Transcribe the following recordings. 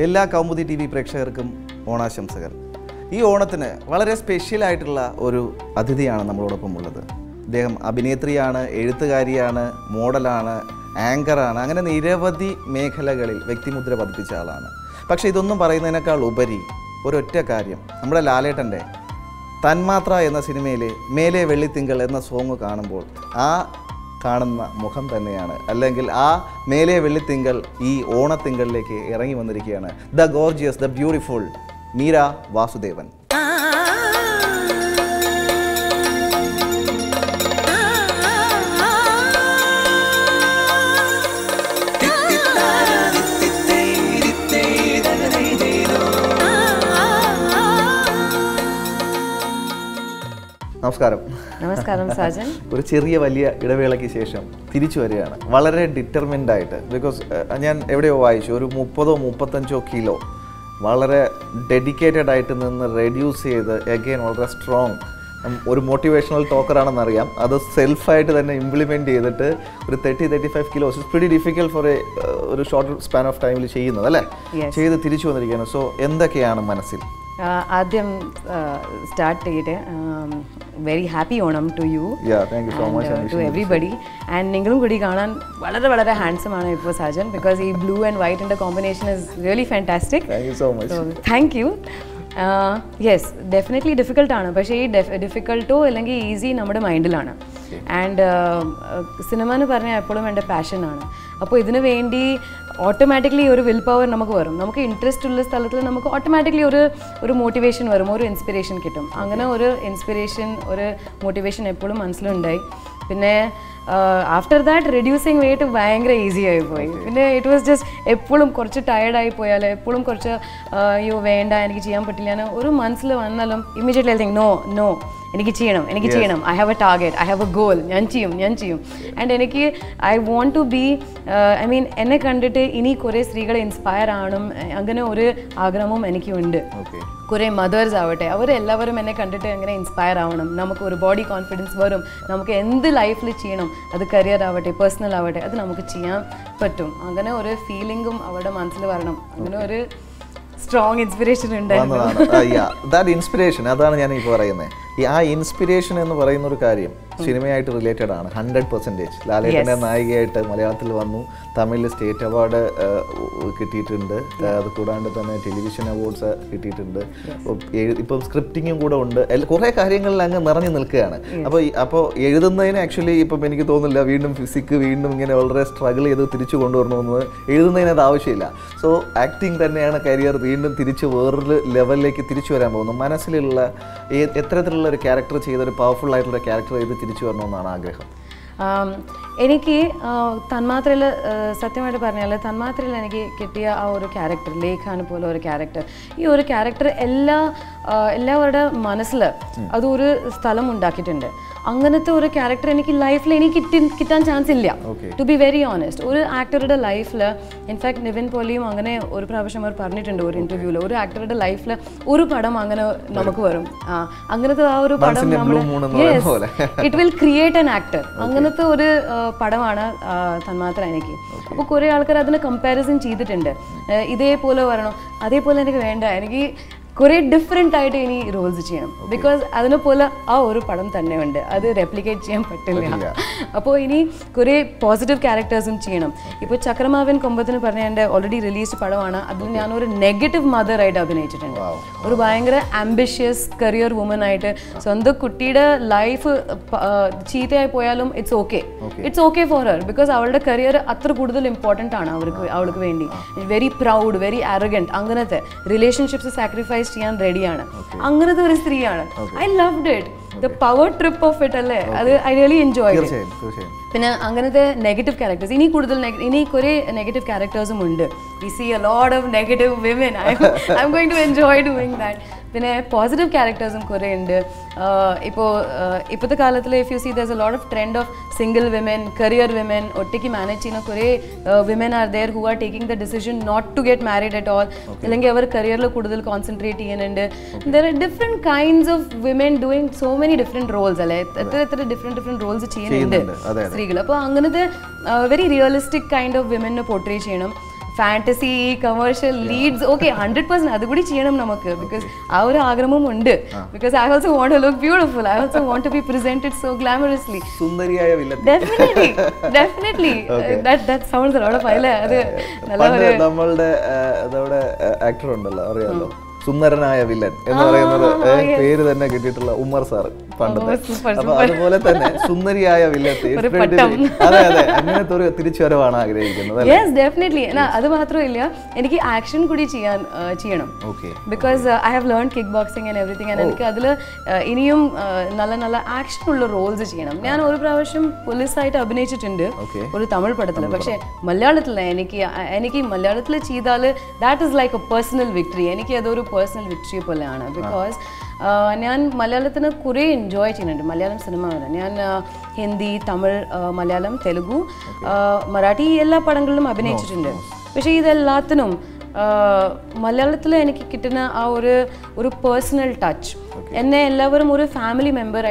എല്ലാ Kaumudi T V പ്രേക്ഷകർക്കും ഓണാശംസകൾ. ഈ ഓണത്തിന് വളരെ സ്പെഷ്യൽ ആയിട്ടുള്ള ഒരു അതിഥിയാണ് നമ്മളോടൊപ്പം ഉള്ളത്. അദ്ദേഹം അഭിനേത്രിയാണ് എഴുത്തുകാരിയാണ് മോഡലാണ് ആങ്കറാണ് അങ്ങനെ നിരവധി മേഖലകളിൽ വ്യക്തിമുദ്ര പതിപ്പിച്ച ആളാണ്. പക്ഷേ ഇതൊന്നും പറയുന്നതിനേക്കാൾ ഉപരി ഒരൊറ്റ കാര്യം. നമ്മുടെ ലാലേട്ടന്റെ തന്മാത്ര എന്ന സിനിമയിൽ മേലെ വെള്ളിത്തിങ്കൾ എന്ന സോങ് കാണുമ്പോൾ ആ കാണുന്ന മുഖം തന്നെയാണ്. അല്ലെങ്കിൽ ആ മേലെ വെള്ളിത്തിങ്കൾ ഈ ഓണത്തിങ്കളിലേക്ക് ഇറങ്ങി വന്നിരിക്കുകയാണ്. The gorgeous the beautiful Meera Vasudevan. നമസ്കാരം. നമസ്കാരം സാജൻ. ഒരു ചെറിയ വലിയ ഇടവേളയ്ക്ക് ശേഷം തിരിച്ചു വരികയാണ്. വളരെ ഡിറ്റർമിൻഡ് ആയിട്ട് ബിക്കോസ് ഞാൻ എവിടെയോ വായിച്ചു ഒരു മുപ്പതോ മുപ്പത്തഞ്ചോ കിലോ വളരെ ഡെഡിക്കേറ്റഡ് ആയിട്ട് നിന്ന് റെഡ്യൂസ് ചെയ്ത് അഗെയിൻ വളരെ സ്ട്രോങ് ഒരു മോട്ടിവേഷണൽ ടോക്കറാണെന്നറിയാം അത് സെൽഫായിട്ട് തന്നെ ഇംപ്ലിമെന്റ് ചെയ്തിട്ട് ഒരു thirty thirty five kilos it's pretty difficult for a ഒരു ഷോർട്ട് സ്പാൻ ഓഫ് ടൈമിൽ ചെയ്യുന്നത് അല്ലേ? ചെയ്ത് തിരിച്ചു വന്നിരിക്കുകയാണ്. സോ എന്തൊക്കെയാണ് മനസ്സിൽ? ആദ്യം സ്റ്റാർട്ട് ചെയ്തിട്ട് very happy Onam to you to everybody and നിങ്ങളും കൂടി കാണാൻ വളരെ വളരെ ഹാൻഡ്സം ആണ് ഇപ്പോൾ സാജൻ ബിക്കോസ് ഈ blue and വൈറ്റിന്റെ combination is really fantastic thank you thank yes definitely ഡിഫിക്കൽട്ടാണ് പക്ഷേ ഈ ഡിഫിക്കൽട്ടോ അല്ലെങ്കിൽ ഈസി നമ്മുടെ മൈൻഡിലാണ് ആൻഡ് സിനിമ എന്ന് പറഞ്ഞാൽ എപ്പോഴും എന്റെ പാഷനാണ് അപ്പോൾ ഇതിനു വേണ്ടി ഓട്ടോമാറ്റിക്കലി ഒരു വിൽ പവർ നമുക്ക് വരും. നമുക്ക് ഇൻട്രസ്റ്റ് ഉള്ള സ്ഥലത്തിൽ നമുക്ക് ഓട്ടോമാറ്റിക്കലി ഒരു ഒരു മോട്ടിവേഷൻ വരും ഒരു ഇൻസ്പിറേഷൻ കിട്ടും. അങ്ങനെ ഒരു ഇൻസ്പിറേഷൻ ഒരു മോട്ടിവേഷൻ എപ്പോഴും മനസ്സിലുണ്ടായി. പിന്നെ ആഫ്റ്റർ ദാറ്റ് റെഡ്യൂസിങ് വെയിറ്റ് ഭയങ്കര ഈസി ആയി പോയി. പിന്നെ ഇറ്റ് വാസ് ജസ്റ്റ് എപ്പോഴും കുറച്ച് ടയർഡായി പോയാൽ എപ്പോഴും കുറച്ച് അയ്യോ വേണ്ട എനിക്ക് ചെയ്യാൻ പറ്റില്ല ഒരു മനസ്സിൽ വന്നാലും immediately I think no no എനിക്ക് ചെയ്യണം എനിക്ക് ചെയ്യണം. I have a target I have a goal ഞാൻ ചെയ്യും ഞാൻ ചെയ്യും. ആൻഡ് എനിക്ക് I want to be I mean എന്നെ കണ്ടിട്ട് ഇനി കുറേ സ്ത്രീകളെ ഇൻസ്പയർ ആണും അങ്ങനെ ഒരു ആഗ്രഹവും എനിക്കുണ്ട്. കുറെ മദേഴ്സ് ആവട്ടെ അവരെല്ലാവരും എന്നെ കണ്ടിട്ട് അങ്ങനെ ഇൻസ്പയർ ആവണം. നമുക്ക് ഒരു ബോഡി കോൺഫിഡൻസ് വരും. നമുക്ക് എന്ത് ലൈഫിൽ ചെയ്യണം അത് കരിയർ ആവട്ടെ പേഴ്സണൽ ആവട്ടെ അത് നമുക്ക് ചെയ്യാൻ പറ്റും. അങ്ങനെ ഒരു ഫീലിംഗും അവരുടെ മനസ്സിൽ വരണം. അങ്ങനെ ഒരു സ്ട്രോങ് ഇൻസ്പിറേഷൻ ഉണ്ട് ഇൻസ്പിറേഷൻ അതാണ് ഞാൻ ഇപ്പോൾ പറയുന്നത് ഈ ആ ഇൻസ്പിരേഷൻ എന്ന് പറയുന്ന ഒരു കാര്യം സിനിമയായിട്ട് റിലേറ്റഡ് ആണ്. ഹൺഡ്രഡ് പെർസെന്റേജ് ലാലേട്ടന്റെ നായികയായിട്ട് മലയാളത്തിൽ വന്നു. തമിഴിൽ സ്റ്റേറ്റ് അവാർഡ് കിട്ടിയിട്ടുണ്ട്. അത് കൂടാണ്ട് തന്നെ ടെലിവിഷൻ അവാർഡ്സ് കിട്ടിയിട്ടുണ്ട്. ഇപ്പം സ്ക്രിപ്റ്റിങ്ങും കൂടെ ഉണ്ട്. കുറേ കാര്യങ്ങളിൽ അങ്ങ് നിറഞ്ഞു നിൽക്കുകയാണ്. അപ്പോൾ അപ്പോൾ എഴുതുന്നതിന് ആക്ച്വലി ഇപ്പം എനിക്ക് തോന്നുന്നില്ല വീണ്ടും ഫിസിക്ക് വീണ്ടും ഇങ്ങനെ വളരെ സ്ട്രഗിൾ ചെയ്ത് തിരിച്ചു കൊണ്ടുവരണമെന്ന് എഴുതുന്നതിന് അത് ആവശ്യമില്ല. സോ ആക്ടിങ് തന്നെയാണ് കരിയർ വീണ്ടും തിരിച്ച് വേറൊരു ലെവലിലേക്ക് തിരിച്ചു വരാൻ പോകുന്നത്. മനസ്സിലുള്ള എത്തരത്തിലുള്ള ഒരു ക്യാരക്ടർ ചെയ്ത ഒരു പവർഫുൾ ആയിട്ടുള്ള ക്യാരക്ടർ ചെയ്ത് തിരിച്ചു വരണമെന്നാണ് ആഗ്രഹം. എനിക്ക് തന്മാത്രയിൽ സത്യമായിട്ട് പറഞ്ഞാൽ തന്മാത്രയിൽ എനിക്ക് കിട്ടിയ ആ ഒരു ക്യാരക്ടർ ലേഖാൻ പോലെ ഒരു ക്യാരക്ടർ. ഈ ഒരു ക്യാരക്ടർ എല്ലാ എല്ലാവരുടെ മനസ്സിൽ അതൊരു സ്ഥലം ഉണ്ടാക്കിയിട്ടുണ്ട്. അങ്ങനത്തെ ഒരു ക്യാരക്ടർ എനിക്ക് ലൈഫിൽ എനിക്ക് കിട്ടി കിട്ടാൻ ചാൻസ് ഇല്ല. ടു ബി വെരി ഓണസ്റ്റ് ഒരു ആക്ടറുടെ ലൈഫിൽ ഇൻഫാക്ട് നിവിൻ പോലിയും അങ്ങനെ ഒരു പ്രാവശ്യം അവർ പറഞ്ഞിട്ടുണ്ട് ഒരു ഇന്റർവ്യൂവിൽ ഒരു ആക്ടറുടെ ലൈഫിൽ ഒരു പടം അങ്ങനെ നമുക്ക് വരും. ആ, അങ്ങനത്തെ ആ ഒരു പടം നമ്മൾ. It will create an actor അങ്ങനത്തെ ഒരു പടമാണ് തന്മാത്ര എനിക്ക്. അപ്പോൾ കുറേ ആൾക്കാർ അതിനെ കമ്പാരിസൺ ചെയ്തിട്ടുണ്ട്. ഇതേപോലെ വരണം അതേപോലെ എനിക്ക് വേണ്ട. എനിക്ക് കുറേ ഡിഫറെന്റ് ആയിട്ട് ഇനി റോൾസ് ചെയ്യണം ബിക്കോസ് അതിനെ പോലെ ആ ഒരു പടം തന്നെ ഉണ്ട്. അത് റെപ്ലിക്കേറ്റ് ചെയ്യാൻ പറ്റില്ല. അപ്പോൾ ഇനി കുറേ പോസിറ്റീവ് ക്യാരക്ടേഴ്സും ചെയ്യണം. ഇപ്പോൾ ചക്രമാവൻ കൊമ്പത്തിന് പറഞ്ഞ എന്റെ ഓൾറെഡി റിലീസ്ഡ് പടമാണ്. അതിൽ ഞാനൊരു നെഗറ്റീവ് മദറായിട്ട് അഭിനയിച്ചിട്ടുണ്ട്. ഒരു ഭയങ്കര ആംബിഷ്യസ് കരിയർ വുമൻ ആയിട്ട് സ്വന്തം കുട്ടിയുടെ ലൈഫ് ചീത്തയായി പോയാലും it's okay it's okay for her because അവളുടെ കരിയർ അത്ര കൂടുതൽ ഇമ്പോർട്ടന്റ് ആണ് അവർക്ക് അവൾക്ക് വേണ്ടി. വെരി പ്രൗഡ് വെരി അറഗന്റ് അങ്ങനത്തെ റിലേഷൻഷിപ്സ് സാക്രിഫൈസ് ചെയ്യാൻ റെഡിയാണ് അങ്ങനത്തെ ഒരു സ്ത്രീയാണ്. I love it the power trip of it അല്ലേ? അത് ഐ റിയലി എൻജോയ് പിന്നെ അങ്ങനത്തെ നെഗറ്റീവ് ക്യാരക്ടേഴ്സ് ഇനി കൂടുതൽ ഇനി കുറേ നെഗറ്റീവ് ക്യാരക്ടേഴ്സും ഉണ്ട്. We see a load of negative women I I am going to enjoy doing that പിന്നെ പോസിറ്റീവ് ക്യാരക്ടേഴ്സും കുറേ ഉണ്ട്. ഇപ്പോൾ ഇപ്പോഴത്തെ കാലത്തിൽ if you see this a lot of trend of single women career women ഒറ്റയ്ക്ക് മാനേജ് ചെയ്യുന്ന കുറേ women are there who are taking the decision not to get married at all അല്ലെങ്കിൽ അവർ കരിയറിൽ കൂടുതൽ കോൺസെൻട്രേറ്റ് ചെയ്യുന്നുണ്ട്. There are different kinds of women doing so many different roles അല്ലേ? എത്ര എത്ര ഡിഫറെന്റ് ഡിഫറെന്റ് റോൾസ് ചെയ്യുന്നുണ്ട്. സ്ത്രീകൾ അപ്പോൾ അങ്ങനത്തെ വെരി റിയലിസ്റ്റിക് കൈൻഡ് ഓഫ് വിമനെ പോർട്രേ ചെയ്യണം. Fantasy commercial leads okay hundred percent അതുകൂടി ചെയ്യണം നമുക്ക്. ബിക്കോസ് ആ ഒരു ആഗ്രഹവും ഉണ്ട് because I also want look beautiful I also want to be presented so glamorously സുന്ദരിയായ villa definitely definitely that that sounds lot of അല്ലേ അത് നല്ല നമ്മളുടെ ആക്ടർ ഉണ്ടല്ലോ അറിയാലോ? സുന്ദരനായ വില്ലൻ എന്ന് പറയുന്നത് പേര് തന്നെ കിട്ടിയിട്ടുള്ള ഉമ്മർ സാർ പണ്ടത്തെ. അപ്പൊ അതുപോലെ തന്നെ സുന്ദരിയായ വില്ലൻ. അതെ അതെ അങ്ങനത്തെ ഒരു തിരിച്ചുവരവാണ് ആഗ്രഹിക്കുന്നത് അല്ലേ? യെസ് ഡെഫിനറ്റ്ലി അത് മാത്രമില്ല എനിക്ക് ആക്ഷൻ കൂടി ചെയ്യാൻ ചെയ്യണം. Because I have learn kick boxing and everything and എനിക്ക് അതിൽ ഇനിയും നല്ല നല്ല ആക്ഷൻ ഉള്ള റോൾസ് ചെയ്യണം. ഞാൻ ഒരു പ്രാവശ്യം പോലീസായിട്ട് അഭിനയിച്ചിട്ടുണ്ട് ഒരു തമിഴ് പടത്തിൽ പക്ഷേ മലയാളത്തിൽ എനിക്ക് എനിക്ക് മലയാളത്തിൽ ചെയ്താൽ that is like a personal victory എനിക്ക് അതൊരു പേഴ്സണൽ വിക്ടറി പോലെയാണ്. ബിക്കോസ് ഞാൻ മലയാളത്തിന് കുറേ എൻജോയ് ചെയ്യുന്നുണ്ട്. മലയാളം സിനിമ ഞാൻ ഹിന്ദി തമിഴ് മലയാളം തെലുഗു മറാഠി എല്ലാ പടങ്ങളിലും അഭിനയിച്ചിട്ടുണ്ട്. പക്ഷേ ഇതെല്ലാത്തിനും മലയാളത്തിൽ എനിക്ക് കിട്ടുന്ന ആ ഒരു ഒരു പേഴ്സണൽ ടച്ച് എന്നെ എല്ലാവരും ഒരു ഫാമിലി മെമ്പർ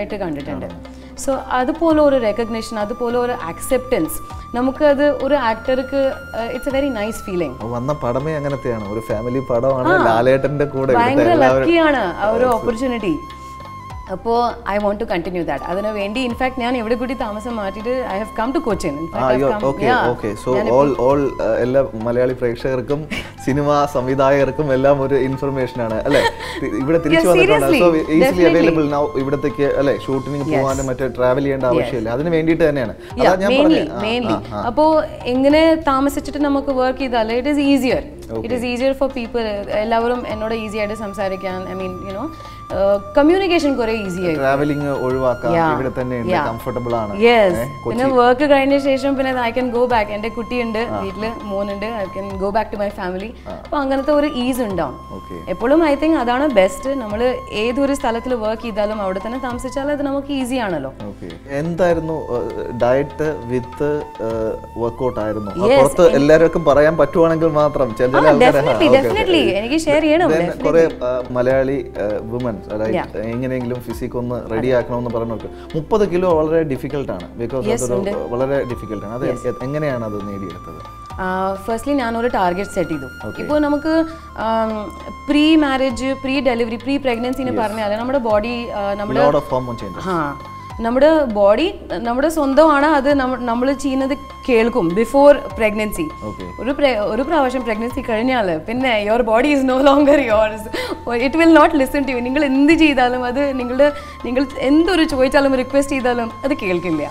സോ അതുപോലെ ഒരു റെക്കഗ്നേഷൻ അതുപോലെ ഒരു അക്സെപ്റ്റൻസ് നമുക്ക് അത് ഒരു ആക്ടർക്ക് it's a very nice feeling വന്ന പടമേ അങ്ങനത്തെയാണ്. ഒരു ഫാമിലി പടമാണ് ലാലേട്ടന്റെ കൂടെ ഭയങ്കര ലക്കിയാണ് ആ ഒരു ഓപ്പർച്യൂണിറ്റി അപ്പോൾ I want to continue that അതിനു വേണ്ടി ഇൻഫാക്ട് ഞാൻ എവിടെ കൂടി താമസം മാറ്റിയിട്ട് I have come to Cochin എല്ലാ മലയാളി പ്രേക്ഷകർക്കും സിനിമ സംവിധായകർക്കും എല്ലാം ഒരു ഇൻഫർമേഷൻ ആണ് അല്ലെ? ഇവിടെ തിരിച്ചു വന്നിട്ടുണ്ട്. അവൈലബിൾ നൗ ഇവിടത്തേക്ക് അല്ലെ? ഷൂട്ടിങ്ങിന് പോകാനും മറ്റേ ട്രാവൽ ചെയ്യേണ്ട ആവശ്യമില്ല. അതിന് വേണ്ടിയിട്ട് തന്നെയാണ്. അപ്പോ. എങ്ങനെ താമസിച്ചിട്ട് നമുക്ക് വർക്ക് ചെയ്താൽ it is easier it is easier for people എല്ലാവരും എന്നോട് ഈസി ആയിട്ട് സംസാരിക്കാൻ I mean you know communication കുറെ ഈസി ആയി ട്രാവലിംഗ് ഒഴിവാക്കാം. ഇവിടെ തന്നെ കംഫർട്ടബിൾ ആണ്. യെസ് പിന്നെ വർക്ക് കഴിഞ്ഞ ശേഷം പിന്നെ ഐ ക്യാൻ ഗോ ബാക്ക് എന്റെ കുട്ടിയുണ്ട് വീട്ടിൽ മോനുണ്ട്. I can go back to my family അപ്പോൾ അങ്ങനത്തെ ഒരു ഈസ് ഉണ്ടാവും. എപ്പോഴും ഐ തിങ്ക് അതാണ് ബെസ്റ്റ് നമ്മൾ ഏതൊരു സ്ഥലത്തിൽ വർക്ക് ചെയ്താലും അവിടെ തന്നെ താമസിച്ചാൽ അത് നമുക്ക് ഈസി ആണല്ലോ. എന്തായിരുന്നു ഡയറ്റ് വിത്ത് വർക്ക്ഔട്ട് ആയിരുന്നു? പുറത്ത് എല്ലാവർക്കും പറയാൻ പറ്റുവാണെങ്കിൽ മാത്രം. ചില ഡെഫിനറ്റ്ലി എനിക്ക് ഷെയർ ചെയ്യണം മലയാളി കുറെ മലയാളി വുമൻസ് അതായത് എങ്ങനെയെങ്കിലും ഫിസിക് ഒന്ന് റെഡി ആക്കണമെന്ന് പറഞ്ഞു മുപ്പത് കിലോ വളരെ ഡിഫിക്കൽട്ടാണ് ബിക്കോസ് അതൊരു വളരെ ഡിഫിക്കൽട്ടാണ് അത് എങ്ങനെയാണ് അത് നേടിയെടുത്തത്? ഫസ്റ്റ്ലി ഞാനൊരു ടാർഗറ്റ് സെറ്റ് ചെയ്തു. ഇപ്പോൾ നമുക്ക് pre marriage pre delivery pre പ്രഗ്നൻസിന് പറഞ്ഞാൽ നമ്മുടെ ബോഡി നമ്മുടെ നമ്മുടെ ബോഡി നമ്മുടെ സ്വന്തമാണ് അത് നമ്മൾ ചെയ്യുന്നത് കേൾക്കും ബിഫോർ പ്രഗ്നൻസി ഒരു ഒരു പ്രാവശ്യം പ്രഗ്നൻസി കഴിഞ്ഞാൽ പിന്നെ your body is no longer yours it will not listen to you നിങ്ങൾ എന്ത് ചെയ്താലും അത് നിങ്ങളുടെ നിങ്ങൾ എന്തൊരു ചോദിച്ചാലും റിക്വസ്റ്റ് ചെയ്താലും അത് കേൾക്കില്ല.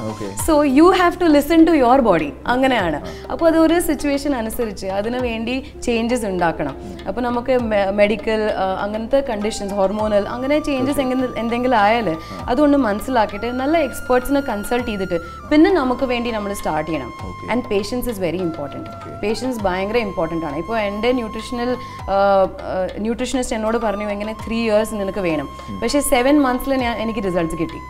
So you have to listen to your body അങ്ങനെയാണ്. അപ്പോൾ അത് ഒരു സിറ്റുവേഷൻ അനുസരിച്ച് അതിന് വേണ്ടി ചേഞ്ചസ് ഉണ്ടാക്കണം. അപ്പോൾ നമുക്ക് മെഡിക്കൽ അങ്ങനത്തെ കണ്ടീഷൻസ് ഹോർമോണൽ അങ്ങനെ ചേഞ്ചസ് എന്തെങ്കിലും ആയാൽ അതുകൊണ്ട് മനസ്സിലാക്കിയിട്ട് നല്ല എക്സ്പേർട്സിനെ കൺസൾട്ട് ചെയ്തിട്ട് പിന്നെ നമുക്ക് വേണ്ടി നമ്മൾ സ്റ്റാർട്ട് ചെയ്യണം. And patience is very important patience ഭയങ്കര ഇമ്പോർട്ടന്റ് ആണ്. ഇപ്പോൾ എന്റെ ന്യൂട്രീഷണൽ ന്യൂട്രീഷനിസ്റ്റ് എന്നോട് പറഞ്ഞു എങ്ങനെ ത്രീ ഇയേഴ്സ് നിനക്ക് വേണം. പക്ഷേ സെവൻ മന്ത്സിൽ ഞാൻ എനിക്ക് റിസൾട്ട്സ് കിട്ടി.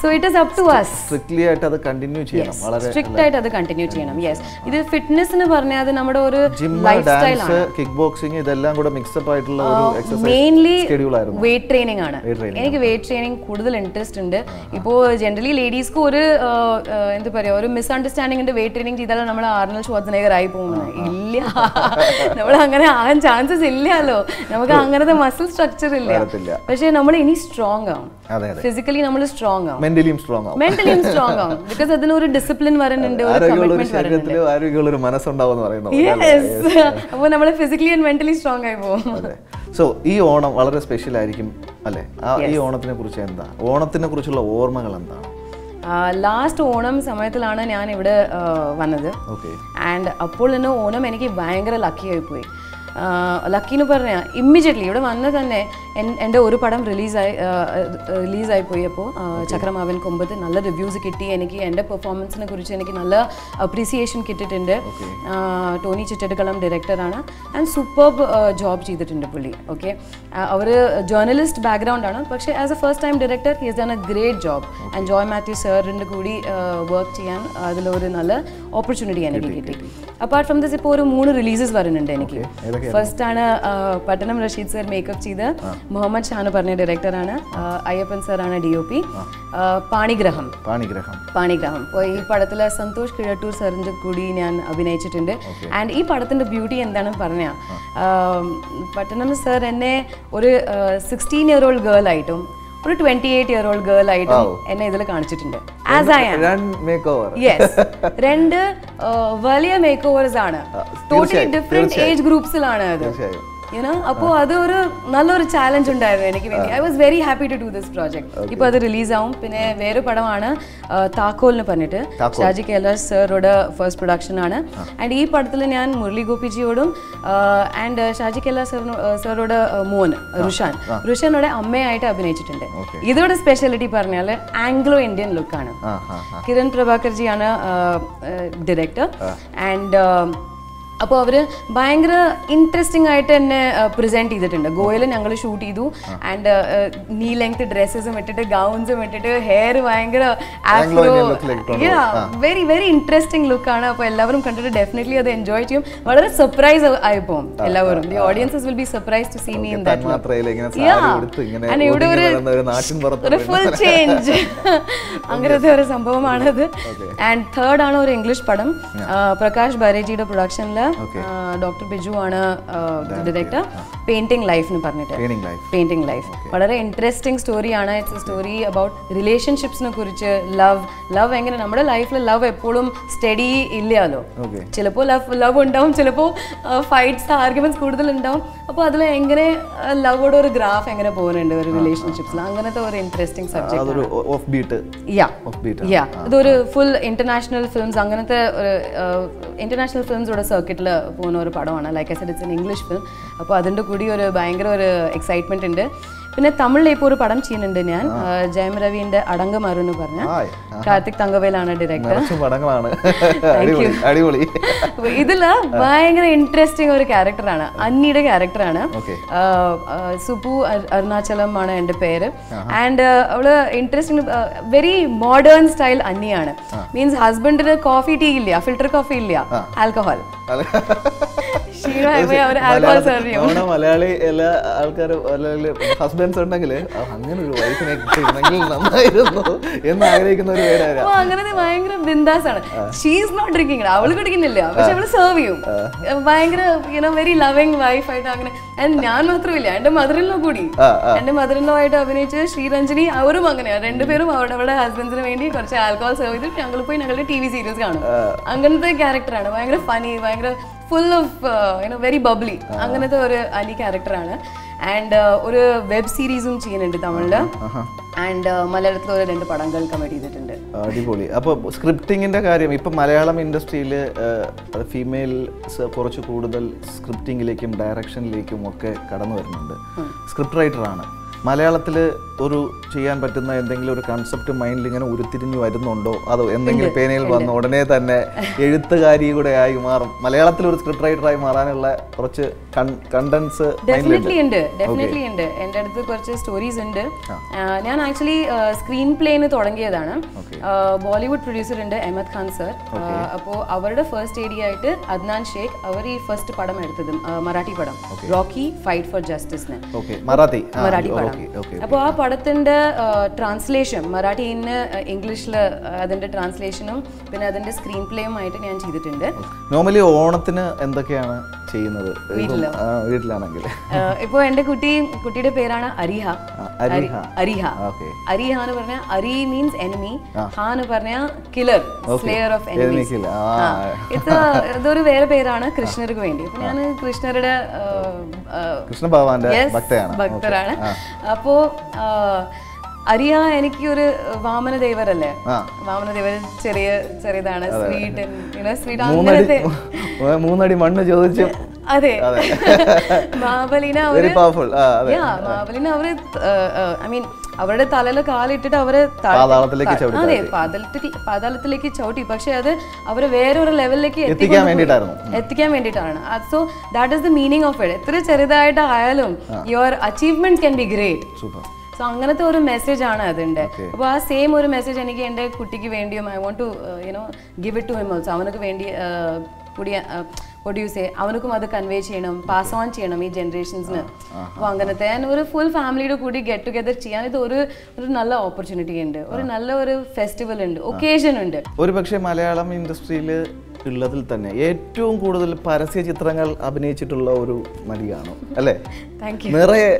So it is up to us strictly ആയിട്ട് അത് കണ്ടിന്യൂ ചെയ്യണം. വളരെ സ്ട്രിക്റ്റ് ആയിട്ട് അത് കണ്ടിന്യൂ ചെയ്യണം. യെസ് ഇത് ഫിറ്റ്നസ് എന്ന് പറഞ്ഞാൽ അത് നമ്മുടെ ഒരു ലൈഫ് സ്റ്റൈൽ ആണ്. കിക്ക് ബോക്സിംഗ് ഇതെല്ലാം കൂടെ മിക്സപ്പ് ആയിട്ടുള്ള ഒരു എക്സസൈസ് മെയിൻലി ഷെഡ്യൂൾ ആയിരുന്നു. വെയിറ്റ് ട്രെയിനിങ് ആണ്. എനിക്ക് വെയിറ്റ് ട്രെയിനിങ് കൂടുതൽ ഇൻട്രസ്റ്റ് ഉണ്ട്. ഇപ്പോൾ ജനറലി ലേഡീസ്ക്ക് ഒരു എന്താ പറയുക ഒരു മിസ് അണ്ടർസ്റ്റാൻഡിംഗ് ഉണ്ട് വെയിറ്റ് ട്രെയിനിങ് ചെയ്താൽ നമ്മൾ ആർണൽ ഷ്വാർസനേഗർ ആയി പോകുന്നത്. ഇല്ല. നമ്മൾ അങ്ങനെ ആകാൻ ചാൻസസ് ഇല്ലല്ലോ. നമുക്ക് അങ്ങനത്തെ മസിൽ സ്ട്രക്ചർ ഇല്ല. പക്ഷേ നമ്മൾ ഇനി സ്ട്രോങ് ആവും. ഫിസിക്കലി നമ്മൾ സ്ട്രോങ് ആവും. മെന്റലിയും സ്ട്രോങ് ആവും. മെന്റലിയും സ്ട്രോങ് ആവും. ബിക്കോസ് അതിന് ഒരു ഡിസിപ്ലിൻ വരുന്നുണ്ട്. ആരോഗ്യമുള്ള ഒരു ശരീരത്തിൽ ആരോഗ്യമുള്ള ഒരു മനസ്സുണ്ടാവും പറയുന്നത് അപ്പോൾ നമ്മൾ ഫിസിക്കലി ആൻഡ് മെന്റലി സ്ട്രോങ് ആയി പോകും സോ ഈ ഓണം വളരെ സ്പെഷ്യൽ ആയിരിക്കും അല്ലെ? ഈ ഓണത്തിനെ കുറിച്ച് എന്താ? ഓണത്തിനെ കുറിച്ചുള്ള ഓർമ്മകൾ എന്താണ് ലാസ്റ്റ് ഓണം സമയത്തിലാണ് ഞാൻ ഇവിടെ വന്നത്. ആൻഡ് അപ്പോൾ തന്നെ ഓണം എനിക്ക് ഭയങ്കര ലക്കി ആയിപ്പോയി ലക്കി എന്ന് പറഞ്ഞാൽ ഇമ്മീഡിയറ്റ്ലി ഇവിടെ വന്ന് തന്നെ എൻ- എന്റെ ഒരു പടം റിലീസായി റിലീസായി പോയപ്പോൾ ചക്രമാവൻ കൊമ്പത്ത് നല്ല റിവ്യൂസ് കിട്ടി. എനിക്ക് എന്റെ പെർഫോമൻസിനെ കുറിച്ച് എനിക്ക് നല്ല അപ്രീസിയേഷൻ കിട്ടിയിട്ടുണ്ട്. ടോണി ചിറ്റടുക്കളം ഡയറക്ടറാണ് ആൻഡ് സൂപ്പർബ് ജോബ് ചെയ്തിട്ടുണ്ട് പുള്ളി. ഓക്കെ അവർ ജേർണലിസ്റ്റ് ബാക്ക്ഗ്രൗണ്ട് ആണ്. പക്ഷേ as a first time director he has done a great job and Joy Mathew സാറിന്റെ കൂടി വർക്ക് ചെയ്യാൻ അതിലൊരു നല്ല ഓപ്പർച്യൂണിറ്റി എനിക്ക് കിട്ടി അപ്പാർട്ട് ഫ്രം ദിസ് ഇപ്പോൾ ഒരു മൂന്ന് റിലീസസ് വരുന്നുണ്ട് എനിക്ക്? ഫസ്റ്റ് ആണ് പട്ടണം റഷീദ് സർ മേക്കപ്പ് ചെയ്ത് മുഹമ്മദ് ഷാ പറഞ്ഞ ഡയറക്ടറാണ് അയ്യപ്പൻ സാറാണ് D O P Panigraham. Panigraham. Panigraham. അപ്പോൾ ഈ പടത്തിൽ സന്തോഷ് കിഴട്ടൂർ സാറിന്റെ കൂടി ഞാൻ അഭിനയിച്ചിട്ടുണ്ട്. ആൻഡ് ഈ പടത്തിന്റെ ബ്യൂട്ടി എന്താണെന്ന് പറഞ്ഞാൽ പട്ടണം സർ എന്നെ ഒരു സിക്സ്റ്റീൻ ഇയർ ഓൾഡ് ഗേൾ ആയിട്ടും ഒരു twenty eight year old girl ആയിട്ട് എന്നെ ഇതിൽ കാണിച്ചിട്ടുണ്ട്. ആസ് ഐ ആം യെസ് രണ്ട് വലിയ മേക്ക് ഓവേഴ്സ് ആണ് ടോട്ടലി ഡിഫറെന്റ് ഏജ് ഗ്രൂപ്പ്സിലാണ് അത്. യുനോ അപ്പോൾ അത് ഒരു നല്ലൊരു ചാലഞ്ച് ഉണ്ടായിരുന്നു എനിക്ക് വേണ്ടി. I was very happy to do this project ഇപ്പോൾ അത് റിലീസ് ആവും. പിന്നെ വേറെ പടമാണ് താക്കോൽ എന്ന് പറഞ്ഞിട്ട്. ഷാജി കേലാസ് സാറോട് ഫസ്റ്റ് പ്രൊഡക്ഷൻ ആണ്. ആൻഡ് ഈ പടത്തിൽ ഞാൻ മുരളി ഗോപിജിയോടും ആൻഡ് ഷാജി കേലാസ് സാറോട് മോൻ റുഷാൻ. റുഷാനോടെ അമ്മയായിട്ട് അഭിനയിച്ചിട്ടുണ്ട്. ഇതോടെ സ്പെഷ്യാലിറ്റി പറഞ്ഞാൽ ആംഗ്ലോ ഇന്ത്യൻ ലുക്കാണ് കിരൺ പ്രഭാകർജിയാണ് ഡിറക്ടർ ആൻഡ് അപ്പോൾ അവർ ഭയങ്കര ഇൻട്രസ്റ്റിംഗ് ആയിട്ട് എന്നെ പ്രസന്റ് ചെയ്തിട്ടുണ്ട്. ഗോയിൽ ഞങ്ങൾ ഷൂട്ട് ചെയ്തു. ആൻഡ് നീ ലെങ്ത് ഡ്രസ്സസും ഇട്ടിട്ട് ഗൗൺസും ഇട്ടിട്ട് ഹെയർ ഭയങ്കര വെരി വെരി ഇൻട്രസ്റ്റിംഗ് ലുക്കാണ് അപ്പോൾ എല്ലാവരും കണ്ടിട്ട് ഡെഫിനറ്റ്ലി അത് എൻജോയ് ചെയ്യും. വളരെ സർപ്രൈസ് ആയിപ്പോ എല്ലാവരും. The audiences will be surprise to see me in that ഇവിടെ ഒരു ഫുൾ ചേഞ്ച് അങ്ങനത്തെ ഒരു സംഭവമാണത്. ആൻഡ് തേർഡ് ആണ് ഒരു ഇംഗ്ലീഷ് പടം. പ്രകാശ് ബാരേജിയുടെ പ്രൊഡക്ഷനിൽ ഡോക്ടർ ബിജു ആണ് ഡയറക്ടർ പെയിന്റിംഗ് ലൈഫ് എന്ന് പറഞ്ഞിട്ട്. Painting life. പെയിന്റിംഗ് ലൈഫ് വളരെ ഇൻട്രസ്റ്റിംഗ് സ്റ്റോറിയാണ് ഇറ്റ്സ് എ സ്റ്റോറി അബൌട്ട് റിലേഷൻഷിപ്സിനെ കുറിച്ച് ലവ് ലവ് എങ്ങനെ? നമ്മുടെ ലൈഫിൽ ലവ് എപ്പോഴും സ്റ്റഡി ഇല്ലല്ലോ Okay. ചിലപ്പോൾ ലവ് ലവ് ഉണ്ടാവും ചിലപ്പോൾ ഫൈറ്റ്സ് ആർഗ്യുമെന്റ്സ് കൂടുതൽ ഉണ്ടാവും അപ്പോൾ അതിൽ എങ്ങനെ ലവോടെ ഒരു ഗ്രാഫ് എങ്ങനെ പോകുന്നുണ്ട് ഒരു റിലേഷൻഷിപ്സിൽ അങ്ങനത്തെ ഒരു ഇൻട്രസ്റ്റിംഗ് സബ്ജക്ട് യാ ഇതൊരു ഫുൾ ഇന്റർനാഷണൽ ഫിലിംസ് അങ്ങനത്തെ ഒരു ഇന്റർനാഷണൽ ഫിലിംസോടെ സർക്കിറ്റിൽ പോകുന്ന ഒരു പടമാണ്. Like I said it's in English film അപ്പോൾ അതിന്റെ കൂടി ഒരു ഭയങ്കര ഒരു എക്സൈറ്റ്മെന്റ് ഉണ്ട്. പിന്നെ തമിഴിൽ ഇപ്പോൾ ഒരു പടം ചെയ്യുന്നുണ്ട് ഞാൻ. ജയം രവിന്റെ അടങ്കമാറു എന്ന് പറഞ്ഞ. കാർത്തിക് തങ്കവേലാണ് ഡയറക്ടർ അടിപൊളി ഇതിൽ ഭയങ്കര ഇൻട്രസ്റ്റിംഗ് ഒരു ക്യാരക്ടറാണ് അന്നിയുടെ ക്യാരക്ടറാണ്. സുപു അരുണാചലം ആണ് എന്റെ പേര്. ആൻഡ് അവൾ ഇൻട്രസ്റ്റിംഗ് വെരി മോഡേൺ സ്റ്റൈൽ അന്നിയാണ്. മീൻസ് ഹസ്ബൻഡിന് കോഫി ടീ ഇല്ല ഫിൽട്ടർ കോഫി ഇല്ല ആൽക്കഹോൾ നമ്മുടെ മലയാളി എല്ലാ ആൾക്കാരും ഹസ്ബൻഡ്സ് ഉണ്ടെങ്കിൽ അങ്ങനെ ഒരു വൈഫിനെ കിട്ടിയിരുന്നെങ്കിൽ നന്നായിരുന്നു എന്ന് ആഗ്രഹിക്കുന്ന ഒരു അങ്ങനത്തെ ഭയങ്കര ബിന്ദാസാണ്. ഷീസ് നോട്ട് ഡ്രിങ്കിങ് അവൾ കുടിക്കുന്നില്ല. പക്ഷെ അവൾ സെർവ് ചെയ്യും. ഭയങ്കര യുനോ വെരി ലവിങ് വൈഫ് ആയിട്ട് അങ്ങനെ. ഞാൻ മാത്രമില്ല. എന്റെ മദറിനോ കൂടി. എന്റെ മദറിനോ ആയിട്ട് അഭിനയിച്ച ശ്രീരഞ്ജനി അവരും അങ്ങനെയാണ് രണ്ടുപേരും അവിടെ അവരുടെ ഹസ്ബൻഡിന് വേണ്ടി കുറച്ച് ആൽക്കോഹോൾ സെർവ് ചെയ്തിട്ട് ഞങ്ങൾ പോയി ഞങ്ങളുടെ ടി വി സീരീസ് കാണും. അങ്ങനത്തെ ക്യാരക്ടറാണ് ഭയങ്കര ഫനി ഭയങ്കര full of you know very bubbly അങ്ങനത്തെ ഒരു അലി ക്യാരക്ടറാണ് ആൻഡ് ഒരു വെബ് സീരീസും ചെയ്യുന്നുണ്ട് തമിഴിൽ. ആൻഡ് മലയാളത്തിൽ ഒരു രണ്ട് പടങ്ങൾ കമ്മിറ്റ് ചെയ്തിട്ടുണ്ട്. അടിപൊളി. അപ്പോൾ സ്ക്രിപ്റ്റിങ്ങിന്റെ കാര്യം ഇപ്പം മലയാളം ഇൻഡസ്ട്രിയിൽ ഫീമെയിൽസ് കുറച്ച് കൂടുതൽ സ്ക്രിപ്റ്റിങ്ങിലേക്കും ഡയറക്ഷനിലേക്കും ഒക്കെ കടന്നു വരുന്നുണ്ട്. സ്ക്രിപ്റ്റ് റൈറ്ററാണ് മലയാളത്തിൽ ഒരു ചെയ്യാൻ പറ്റുന്ന എന്തെങ്കിലും ഒരു കൺസെപ്റ്റ് മൈൻഡിൽ ഇങ്ങനെ ഉരുത്തിരിഞ്ഞു വരുന്നുണ്ടോ? അതോ എന്തെങ്കിലും പേനയിൽ വന്ന ഉടനെ തന്നെ എഴുത്തുകാരി കൂടെ ആയി മാറും. മലയാളത്തിൽ ഒരു സ്ക്രിപ്റ്റ് റൈറ്ററായി മാറാനുള്ള കുറച്ച് കണ്ടൻസ് ഡെഫിനറ്റ്ലി ഉണ്ട് ഡെഫിനറ്റ്ലി ഉണ്ട്. എന്റെ അടുത്ത് കുറച്ച് സ്റ്റോറീസ് ഉണ്ട്. ഞാൻ ആക്ച്വലി സ്ക്രീൻ പ്ലേന്ന് തുടങ്ങിയതാണ്. ബോളിവുഡ് പ്രൊഡ്യൂസർ ഉണ്ട് അഹമ്മദ് ഖാൻ സർ അപ്പോൾ അവരുടെ ഫസ്റ്റ് ഏരിയ ആയിട്ട് അദ്നാൻ ഷേഖ് അവർ ഈ ഫസ്റ്റ് പടം എടുത്തത് മറാഠി പടം. Rocky fight for justice Marathi. പടം. അപ്പോൾ ആ പടത്തിന്റെ ട്രാൻസ്ലേഷൻ മറാഠിന്ന് ഇംഗ്ലീഷിൽ അതിന്റെ ട്രാൻസ്ലേഷനും പിന്നെ അതിന്റെ സ്ക്രീൻ പ്ലേയുമായിട്ട് ഞാൻ ചെയ്തിട്ടുണ്ട്. നോർമലി ഓണത്തിന് എന്തൊക്കെയാണ് ചെയ്യുന്നത്. വീട്ടിലാണെങ്കിൽ. ഇപ്പൊ എന്റെ കുട്ടി കുട്ടിയുടെ പേരാണ് അരിഹ. അരിഹ. അരിഹ. എന്ന് പറഞ്ഞാൽ അരി മീൻസ് എനിമി ഹാ എന്ന് പറഞ്ഞാൽ കിലർ സ്ലെയർ ഓഫ് എനിമി ഇത് ഇതൊരു വേറെ പേരാണ് കൃഷ്ണർക്ക് വേണ്ടി. അപ്പൊ ഞാൻ കൃഷ്ണരുടെ കൃഷ്ണ ഭഗവാന്റെ ഭക്തരാണ്. അപ്പോ അരിയ എനിക്ക് ഒരു വാമന ദേവരല്ലേ വാമന ദേവർ ചെറിയ ചെറിയതാണ്. സ്വീറ്റ് സ്വീറ്റ് മൂന്നടി അങ്ങനത്തെ മൂ- മൂന്നടി മണ്ണ് ചോദിച്ചു അതെ. മാബലിന അവർ മാബലിന അവർ ഐ മീൻ അവരുടെ തലയിൽ കാലിട്ടിട്ട് അവരെ അതെ പാതാളത്തിലേക്ക് ചവിട്ടി. പക്ഷെ അത് അവരെ വേറൊരു ലെവലിലേക്ക് എത്തിക്കാൻ വേണ്ടിയിട്ടാണ്. So that is the meaning of it എത്ര ചെറുതായിട്ട് ആയാലും your achievement can be great super. So അങ്ങനത്തെ ഒരു മെസ്സേജ് ആണ് അതുണ്ട് അപ്പോൾ ആ സെയിം ഒരു മെസ്സേജ് എനിക്ക് എന്റെ കുട്ടിക്ക് വേണ്ടിയും I want to you know give it to him also അവനക്ക് വേണ്ടി കൂടി പ്രൊഡ്യൂസ് ചെയ്യും അവനക്കും അത് കൺവേ ചെയ്യണം പാസ് ഓൺ ചെയ്യണം ഈ ജനറേഷൻസിന് അപ്പോൾ അങ്ങനത്തെ ഒരു ഫുൾ ഫാമിലിയുടെ കൂടി ഗെറ്റ് ടുഗെദർ ചെയ്യാൻ ഇത് ഒരു ഒരു നല്ല ഓപ്പർച്യൂണിറ്റി ഉണ്ട്. ഒരു നല്ല ഒരു ഫെസ്റ്റിവൽ ഉണ്ട് ഒക്കേഷൻ ഉണ്ട്. ഒരു പക്ഷേ മലയാളം ഇൻഡസ്ട്രിയിൽ ഉള്ളതിൽ തന്നെ ഏറ്റവും കൂടുതൽ പരസ്യ ചിത്രങ്ങൾ അഭിനയിച്ചിട്ടുള്ള ഒരു നടിയാണ് അല്ലേ? നിറയെ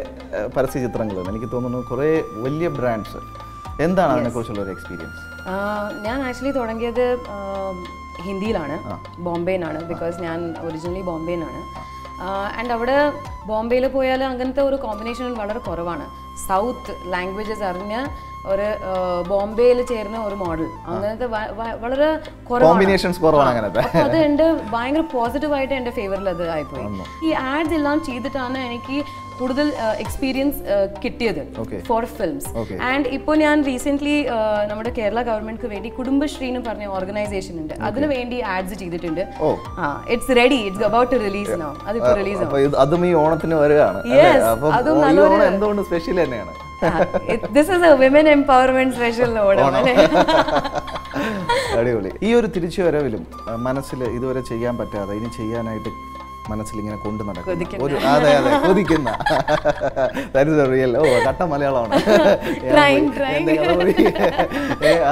പരസ്യ ചിത്രങ്ങൾ എനിക്ക് തോന്നുന്നു കുറേ വലിയ ബ്രാൻഡ്സ് എന്താണ് അതിനെക്കുറിച്ചുള്ള ഒരു എക്സ്പീരിയൻസ് ഞാൻ ആക്ച്വലി തുടങ്ങിയത് ഹിന്ദിയിലാണ്. ബോംബെയിലാണ് ബിക്കോസ് ഞാൻ ഒറിജിനലി ബോംബെയിലാണ് ആൻഡ് അവിടെ ബോംബെയിൽ പോയാൽ അങ്ങനത്തെ ഒരു കോമ്പിനേഷൻ വളരെ കുറവാണ്. സൗത്ത് ലാംഗ്വേജസ് അറിഞ്ഞ ഒരു ബോംബെയിൽ ചേരുന്ന ഒരു മോഡൽ. അങ്ങനത്തെ വളരെ കോമ്പിനേഷൻസ് കുറവാണ് അങ്ങനത്തെ. അത് എന്റെ ഭയങ്കര പോസിറ്റീവായിട്ട് എന്റെ ഫേവറിൽ അത് ആയിപ്പോയി. ഈ ആഡ്സ് എല്ലാം ചെയ്തിട്ടാണ് എനിക്ക് കൂടുതൽ എക്സ്പീരിയൻസ് കിട്ടിയത് ഫോർ ഫിലിംസ് ആൻഡ് ഇപ്പോൾ ഞാൻ റീസെന്റ്ലി നമ്മുടെ കേരള ഗവൺമെന്റിന് വേണ്ടി കുടുംബശ്രീ എന്ന് പറഞ്ഞ ഓർഗനൈസേഷൻ ഉണ്ട്. അതിന് വേണ്ടി ആഡ്സ് ചെയ്തിട്ടുണ്ട്. It's ready it's about to release no അതിപ്പോ റിലീസ് അതും ഈ ഓണത്തിന് വരികയാണ് അതും എന്തുകൊണ്ട് സ്പെഷ്യൽ തന്നെയാണ്? This is a women empowerment special അടിപൊളി. ഈ ഒരു തിരിച്ചു വരവിലും മനസ്സിൽ ഇതുവരെ ചെയ്യാൻ പറ്റാതെ ഇനി ചെയ്യാനായിട്ട് മനസ്സിൽ ഇങ്ങനെ കൊണ്ടു നടക്കുന്ന ഒരു അതെ അതെ കൊതിക്കുന്ന. റിയൽ ഓ കട്ട മലയാളമാണ്.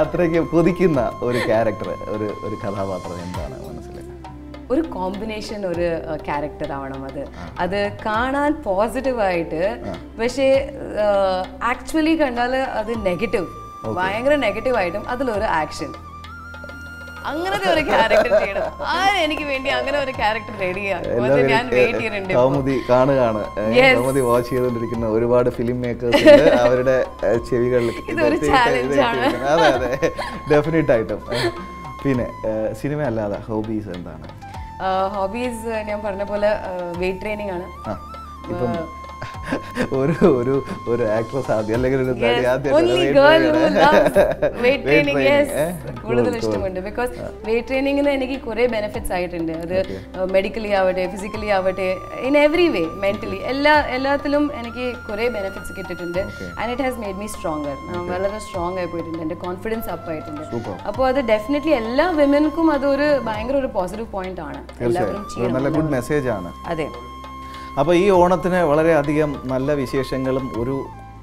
അത്രയ്ക്ക് കൊതിക്കുന്ന ഒരു ക്യാരക്ടർ ഒരു ഒരു കഥാപാത്രം എന്താണ്? ഒരു കോമ്പിനേഷൻ ഒരു ക്യാരക്ടർ ആവണം അത്. അത് കാണാൻ പോസിറ്റീവായിട്ട് പക്ഷേ ആക്ച്വലി കണ്ടാൽ അത് നെഗറ്റീവ് ഭയങ്കര നെഗറ്റീവ് ആയിട്ടും അതിലൊരു ആക്ഷൻ അങ്ങനത്തെ ഒരു ക്യാരക്ടർ ചെയ്യണം. ആരും എനിക്ക് വേണ്ടി അങ്ങനെ ഒരു ക്യാരക്ടർ റെഡി ഞാൻ വെയിറ്റ് ചെയ്യുന്നുണ്ട് കൗമുദി കാണുകയാണ്. കൗമുദി വാച്ച് ചെയ്തുകൊണ്ടിരിക്കുന്ന ഒരുപാട് ഫിലിം മേക്കേഴ്സ് അവരുടെ ചെവികളിൽ ഇതൊരു ഇത് ആണ്. അതെ അതെ. ഡെഫിനറ്റ് ആയിട്ടും. പിന്നെ സിനിമ അല്ലാതെ ഹോബീസ് എന്താണ്? ഹോബീസ് ഞാൻ പറഞ്ഞ പോലെ വെയിറ്റ് ട്രെയിനിങ് ആണ്. ഒരു ഒരു ഒരു ആക്ട്രസ് ആദ്യം അല്ലെങ്കിൽ ഒരു നടി ആദ്യം യെസ് കൂടുതൽ. ഇഷ്ടമുണ്ട്. ബിക്കോസ് വെയിറ്റ് ട്രെയിനിങ്ങിന് എനിക്ക് കുറേ ബെനിഫിറ്റ്സ് ആയിട്ടുണ്ട്. അത് മെഡിക്കലി ആവട്ടെ ഫിസിക്കലി ആവട്ടെ ഇൻ എവറി വേ മെന്റലി എല്ലാ എല്ലാത്തിലും എനിക്ക് കുറേ benefits കിട്ടിട്ടുണ്ട് and it has made me stronger വളരെ സ്ട്രോങ് ആയി പോയിട്ടുണ്ട്. എന്റെ കോൺഫിഡൻസ് അപ്പ് ആയിട്ടുണ്ട്. അപ്പോൾ അത് ഡെഫിനറ്റ്ലി എല്ലാ വിമൻക്കും അതൊരു ഭയങ്കര ഒരു പോസിറ്റീവ് പോയിന്റ് ആണ്. എല്ലാവരും ഗുഡ് മെസ്സേജ് ആണ്. അതെ. അപ്പോൾ ഈ ഓണത്തിന് വളരെയധികം നല്ല വിശേഷങ്ങളും ഒരു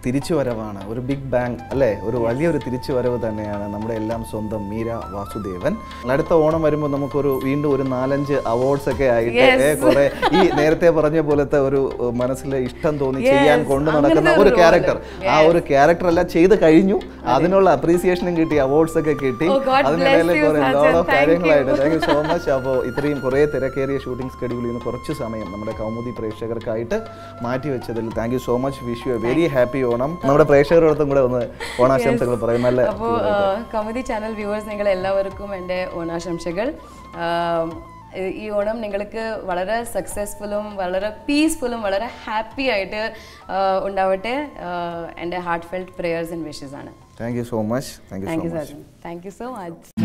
തിരിച്ചുവരവാണ്. ഒരു ബിഗ് ബാങ് അല്ലേ? ഒരു വലിയൊരു തിരിച്ചുവരവ് തന്നെയാണ് നമ്മുടെ എല്ലാം സ്വന്തം മീര വാസുദേവൻ. അടുത്ത ഓണം വരുമ്പോൾ നമുക്കൊരു വീണ്ടും ഒരു നാലഞ്ച് അവാർഡ്സ് ഒക്കെ ആയിട്ട് കുറെ ഈ നേരത്തെ പറഞ്ഞ പോലത്തെ ഒരു മനസ്സിലെ മനസ്സിൽ ഇഷ്ടം തോന്നി ചെയ്യാൻ കൊണ്ടു നടക്കുന്ന ഒരു ക്യാരക്ടർ ആ ഒരു ക്യാരക്ടർ എല്ലാം ചെയ്ത് കഴിഞ്ഞു. അതിനുള്ള അപ്രീസിയേഷനും കിട്ടി അവാർഡ്സ് ഒക്കെ കിട്ടി. അതിനിടയിൽ കുറെ ലോഡ് ഓഫ് കാര്യങ്ങളായിട്ട്. താങ്ക് യു സോ മച്ച് അപ്പോൾ ഇത്രയും കുറേ തിരക്കേറിയ ഷൂട്ടിംഗ് സ്കെഡ്യൂളിൽ നിന്ന് കുറച്ച് സമയം നമ്മുടെ കൗമുദി പ്രേക്ഷകർക്കായിട്ട് മാറ്റി വെച്ചതിൽ thank you so much wish you a very happy Onam നമ്മുടെ പ്രേക്ഷകരോടൊപ്പം കൂടെ ഒന്ന് ഓണാശംസകൾ പറയും. നല്ല അപ്പോൾ കമതി ചാനൽ വ്യൂവേഴ്സ് നിങ്ങൾ എല്ലാവർക്കും എന്റെ ഓണാശംസകൾ. ഈ ഓണം നിങ്ങൾക്ക് വളരെ സക്സസ്ഫുള്ളും വളരെ പീസ്ഫുള്ളും വളരെ ഹാപ്പി ആയിട്ട് ഉണ്ടാവട്ടെ. എന്റെ heart felt prayers and wishes ആണ് thank you so much thank you so much thank you so much